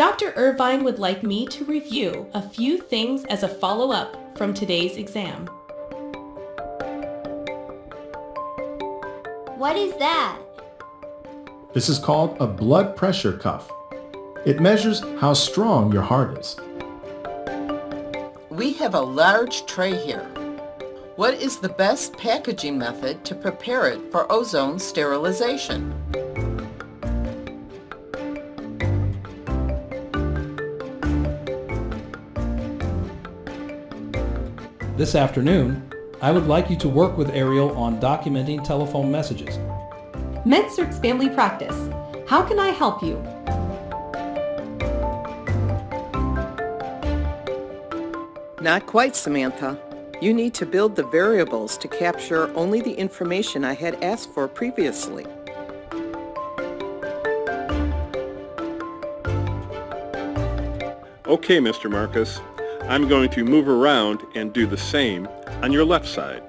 Dr. Irvine would like me to review a few things as a follow-up from today's exam. What is that? This is called a blood pressure cuff. It measures how strong your heart is. We have a large tray here. What is the best packaging method to prepare it for ozone sterilization? This afternoon, I would like you to work with Ariel on documenting telephone messages. MedCerts Family Practice. How can I help you? Not quite, Samantha. You need to build the variables to capture only the information I had asked for previously. Okay, Mr. Marcus. I'm going to move around and do the same on your left side.